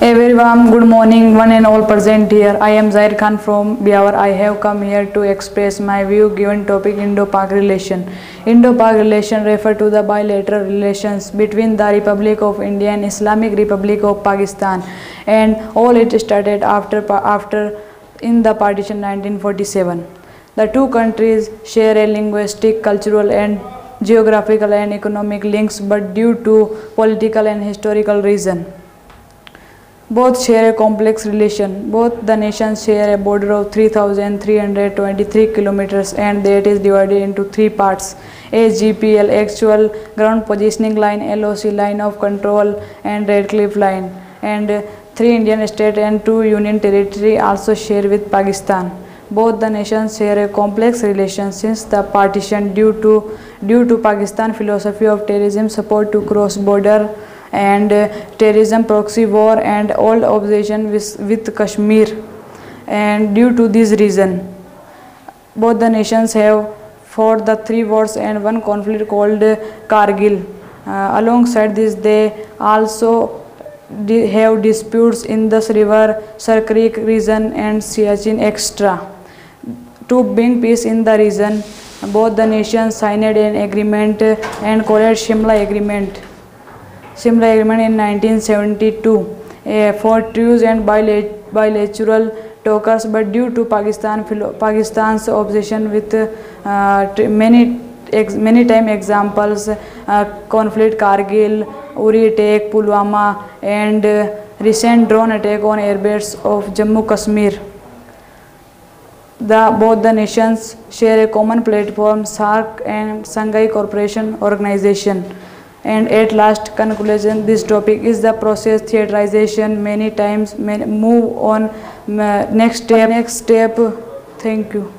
Warm good morning, one and all present here. I am Zaheer Khan from Beawar. I have come here to express my view given topic Indo-Pak relation. Indo-Pak relation refer to the bilateral relations between the Republic of India and Islamic Republic of Pakistan, and all it started after after in the partition 1947. The two countries share a linguistic, cultural, and geographical and economic links, but due to political and historical reason. Both share a complex relation. Both the nations share a border of 3,323 kilometers and that is divided into three parts. AGPL, actual ground positioning line, LOC line of control and Radcliffe line. And three Indian states and two union territory also share with Pakistan. Both the nations share a complex relation since the partition due to due to Pakistan philosophy of terrorism support to cross border and uh, terrorism proxy war and old obsession with, with Kashmir. And due to this reason both the nations have fought the three wars and one conflict called Kargil. Uh, alongside this they also have disputes in the river Sir Creek region and Siachen extra. To bring peace in the region both the nations signed an agreement and called Shimla agreement Shimla Agreement in 1972 uh, for truce and bilateral talks, but due to Pakistan, Pakistan's obsession with uh, many ex many time examples uh, conflict Kargil, Uri attack, Pulwama, and uh, recent drone attack on airbase of Jammu Kashmir. The, both the nations share a common platform, SAARC and Shanghai Cooperation Organization and at last conclusion this topic is the process theaterization many times many move on. Next step next step. Thank you